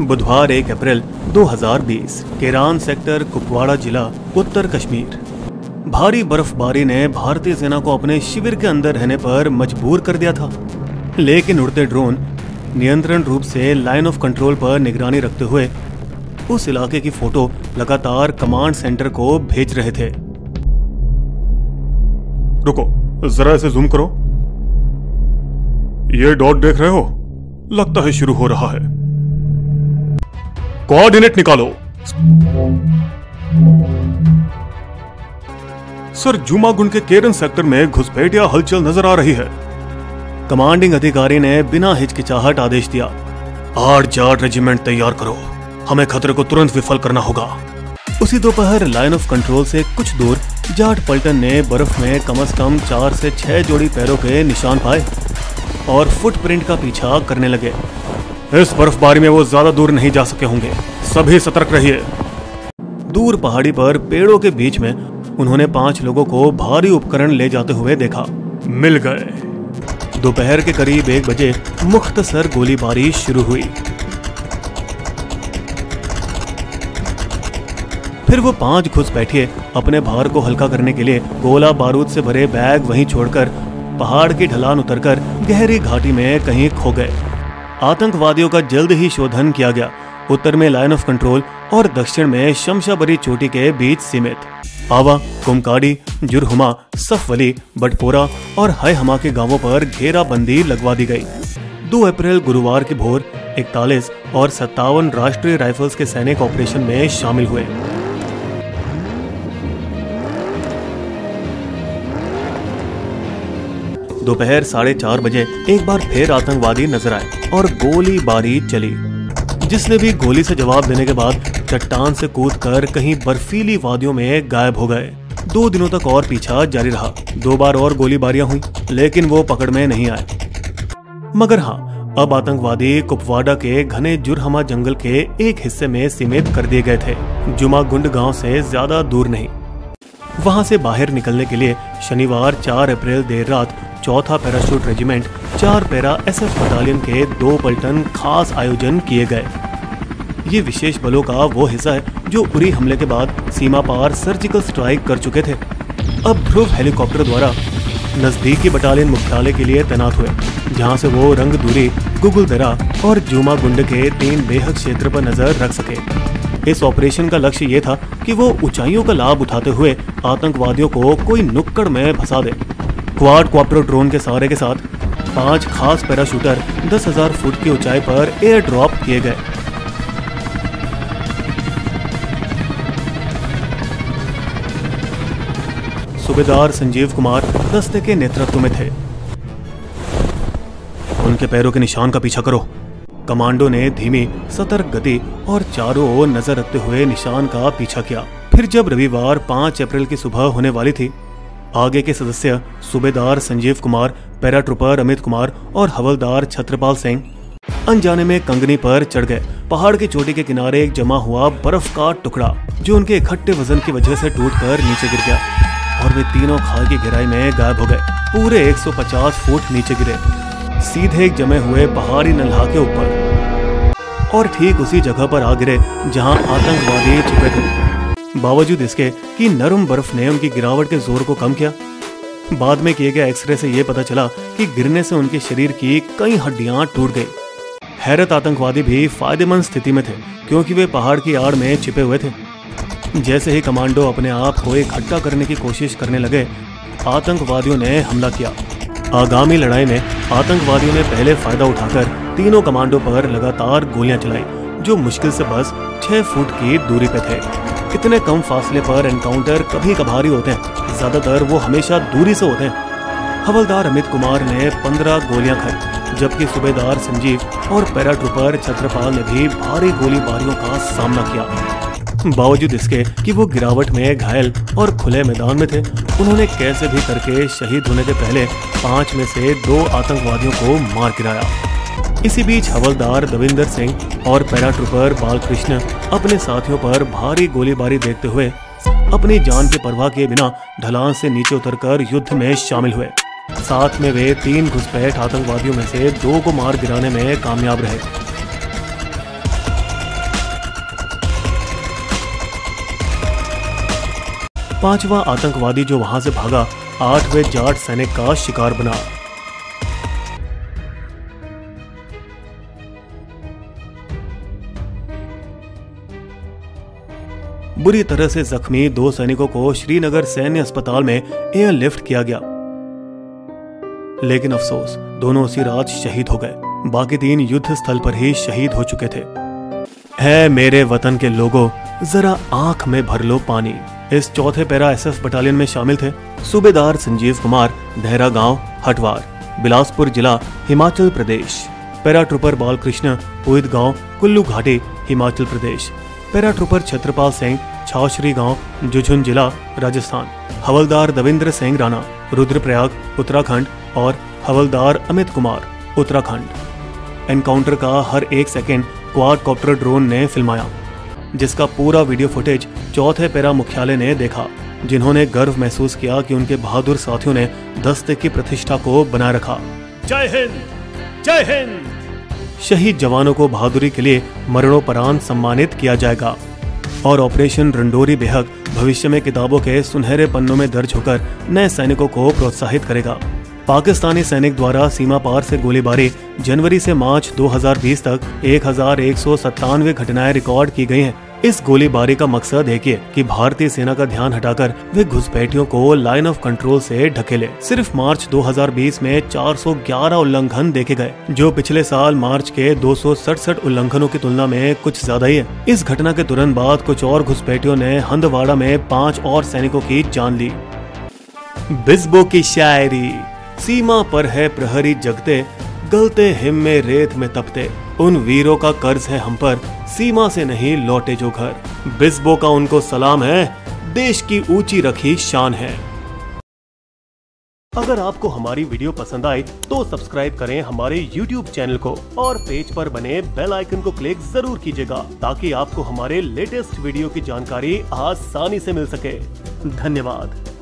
बुधवार एक अप्रैल 2020 Kieron sector Kupwara जिला, उत्तर कश्मीर। भारी बर्फबारी ने भारतीय सेना को अपने शिविर के अंदर रहने पर मजबूर कर दिया था। लेकिन उड़ते ड्रोन नियंत्रण रूप से लाइन ऑफ़ कंट्रोल पर निगरानी रखते हुए उस इलाके की फ़ोटो लगातार कमांड सेंटर को भेज रहे थे। रुको, जरा इसे जूम करो। ये डॉट देख रहे हो? लगता है शुरू हो रहा है। कोऑर्डिनेट निकालो सर जुमागुंड के केरन सेक्टर में घुसपैठ या हलचल नज़र आ रही है। कमांडिंग अधिकारी ने बिना हिचकिचाहट आदेश दिया, आठ जाट रेजिमेंट तैयार करो, हमें खतरे को तुरंत विफल करना होगा। उसी दोपहर लाइन ऑफ़ कंट्रोल से कुछ दूर जाट पलटन ने बर्फ़ में कम से कम चार से छह जोड़ी पैरों के निशान पाए और फुटप्रिंट का पीछा करने लगे। इस बर्फबारी में वो ज़्यादा दूर नहीं जा सके होंगे। सभी सतर्क रहिए। दूर पहाड़ी पर पेड़ों के बीच में उन्होंने पाँच लोगों को भारी उपकरण ले जाते हुए देखा। मिल गए। दोपहर के करीब एक बजे मुख्तसर गोलीबारी शुरू हुई। फिर वो पाँच घुसपैठिए अपने भार को हल्का करने के लिए गोला बारूद से भरे बैग वहीं छोड़कर पहाड़ की ढलान उतरकर गहरी घाटी में कहीं खो गए। आतंकवादियों का जल्द ही शोधन किया गया। उत्तर में लाइन ऑफ़ कंट्रोल और दक्षिण में शमशाबरी चोटी के बीच सीमित। आवा, कुमकाड़ी, जुरहुमा, सफवली, बटपोरा और हाय हमा के गाँवों पर घेराबंदी लगवा दी गई। 2 अप्रैल गुरुवार की भोर इकतालीस और सत्तावन राष्ट्रीय राइफल्स के सैनिक ऑपरेशन में शामिल हुए। दोपहर साढ़े चार बजे एक बार फिर आतंकवादी नज़र आए और गोलीबारी चली, जिसने भी गोली से जवाब देने के बाद चट्टान से कूद कर कहीं बर्फीली वादियों में गायब हो गए। दो दिनों तक और पीछा जारी रहा। दो बार और गोलीबारियाँ हुई, लेकिन वो पकड़ में नहीं आए। मगर हाँ अब आतंकवादी कुपवाड़ा के घने जुरहमा जंगल के एक हिस्से में सीमित कर दिए गए थे। जुमागुंड गाँव से ज़्यादा दूर नहीं। वहाँ से बाहर निकलने के लिए शनिवार 4 अप्रैल देर रात चौथा पैराशूट रेजिमेंट, चार पैरा एसएफ बटालियन के दो पलटन खास आयोजन किए गए। ये विशेष बलों का वो हिस्सा है जो उरी हमले के बाद सीमा पार सर्जिकल स्ट्राइक कर चुके थे। अब ध्रुव हेलीकॉप्टर द्वारा नजदीकी बटालियन मुख्यालय के लिए तैनात हुए, जहाँ से वो रंग दूरी, गुगुल दरा और जूमा गुंड के तीन बेहद क्षेत्र पर नज़र रख सके। इस ऑपरेशन का लक्ष्य ये था कि वो ऊंचाइयों का लाभ उठाते हुए आतंकवादियों को कोई नुक्कड़ में फंसा दे। क्वाड क्वाप्टर ड्रोन के सहारे के साथ पाँच खास पैराशूटर दस हज़ार फुट की ऊंचाई पर एयर ड्रॉप किए गए। सूबेदार संजीव कुमार दस्ते के नेतृत्व में थे। उनके पैरों के निशान का पीछा करो। कमांडो ने धीमी, सतर्क गति और चारों ओर नज़र रखते हुए निशान का पीछा किया। फिर जब रविवार 5 अप्रैल की सुबह होने वाली थी आगे के सदस्य सूबेदार संजीव कुमार, पैराट्रूपर अमित कुमार और हवलदार छत्रपाल सिंह। अनजाने में कंगनी पर चढ़ गए। पहाड़ की चोटी के किनारे एक जमा हुआ बर्फ़ का टुकड़ा, जो उनके इकट्ठे वज़न की वजह से टूट कर नीचे गिर गया और वे तीनों खाल की गहराई में गायब हो गए। पूरे 150 फुट नीचे गिरे। सीधे एक जमे हुए पहाड़ी नल्हा के ऊपर। और ठीक उसी जगह पर आ गिरे, जहाँ आतंकवादी छुपे थे। बावजूद इसके कि नरम बर्फ़ ने उनकी गिरावट के ज़ोर को कम किया। बाद में किए गए एक्सरे से यह पता चला कि गिरने से उनके शरीर की कई हड्डियाँ टूट गई। हैरत आतंकवादी भी फ़ायदेमंद स्थिति में थे, क्योंकि वे पहाड़ की आड़ में छिपे हुए थे। जैसे ही कमांडो अपने आप को इकट्ठा करने की कोशिश करने लगे, आतंकवादियों ने हमला किया। आगामी लड़ाई में आतंकवादियों ने पहले फ़ायदा उठाकर तीनों कमांडो पर लगातार गोलियाँ चलाई। जो मुश्किल से बस छह फुट की दूरी पे थे। इतने कम फासले पर एनकाउंटर कभी कभारी होते हैं। ज़्यादातर वो हमेशा दूरी से होते हैं। हवलदार अमित कुमार ने पंद्रह गोलियाँ खाई, जबकि सूबेदार संजीव और पैराट्रूपर छत्रपाल ने भी भारी गोलीबारियों का सामना किया। बावजूद इसके कि वो गिरावट में घायल और खुले मैदान में थे, उन्होंने कैसे भी करके शहीद होने के पहले पाँच में से दो आतंकवादियों को मार गिराया। इसी बीच हवलदार दविंदर सिंह और पैराट्रूपर बालकृष्ण अपने साथियों पर भारी गोलीबारी देखते हुए अपनी जान की परवाह के बिना ढलान से नीचे उतरकर युद्ध में शामिल हुए। साथ में वे तीन घुसपैठ आतंकवादियों में से दो को मार गिराने में कामयाब रहे। पांचवा आतंकवादी जो वहाँ से भागा, आठवें जाट सैनिक का शिकार बना। बुरी तरह से जख्मी दो सैनिकों को श्रीनगर सैन्य अस्पताल में एयरलिफ्ट किया गया। लेकिन अफसोस, दोनों उसी रात शहीद हो गए। बाकी तीन युद्ध स्थल पर ही शहीद हो चुके थे। है मेरे वतन के लोगों, जरा आँख में भर लो पानी। इस चौथे पैरा एसएफ बटालियन में शामिल थे सूबेदार संजीव कुमार, देहरा गाँव, हटवार, बिलासपुर जिला, हिमाचल प्रदेश। पैरा ट्रूपर बालकृष्ण उद गाँव, कुल्लू घाटी, हिमाचल प्रदेश। पैरा ट्रूपर छत्रपाल सिंह, छावश्री गाँव, जुझुन जिला, राजस्थान। हवलदार दविंद्र सिंह राणा, रुद्रप्रयाग, उत्तराखंड और हवलदार अमित कुमार, उत्तराखंड। एनकाउंटर का हर एक सेकेंड क्वाड कॉप्टर ड्रोन ने फिल्माया, जिसका पूरा वीडियो फुटेज चौथे पैरा मुख्यालय ने देखा, जिन्होंने गर्व महसूस किया कि उनके बहादुर साथियों ने दस्ते की प्रतिष्ठा को बनाए रखा। जय हिंद! जय हिंद! शहीद जवानों को बहादुरी के लिए मरणोपरांत सम्मानित किया जाएगा। और ऑपरेशन रंडोरी बेहद भविष्य में किताबों के सुनहरे पन्नों में दर्ज होकर नए सैनिकों को प्रोत्साहित करेगा। पाकिस्तानी सैनिक द्वारा सीमा पार से गोलीबारी जनवरी से मार्च 2020 तक एक हज़ार एक सौ सत्तानवे घटनाएँ रिकॉर्ड की गई हैं। इस गोलीबारी का मकसद एक है कि भारतीय सेना का ध्यान हटाकर वे घुसपैठियों को लाइन ऑफ़ कंट्रोल से ढकेले सिर्फ़ मार्च 2020 में 411 उल्लंघन देखे गए, जो पिछले साल मार्च के दो सौ सड़सठ उल्लंघनों की तुलना में कुछ ज़्यादा ही है। इस घटना के तुरंत बाद कुछ और घुसपैठियों ने हंदवाड़ा में पाँच और सैनिकों की जान ली। बिस्बो की शायरी, सीमा पर है प्रहरी जगते गलते हिम में रेत में तपते। उन वीरों का कर्ज है हम पर, सीमा से नहीं लौटे जो घर। बिस्बो का उनको सलाम है, देश की ऊँची रखी शान है। अगर आपको हमारी वीडियो पसंद आए तो सब्सक्राइब करें हमारे YouTube चैनल को और पेज पर बने बेल आइकन को क्लिक ज़रूर कीजिएगा, ताकि आपको हमारे लेटेस्ट वीडियो की जानकारी आसानी से मिल सके। धन्यवाद।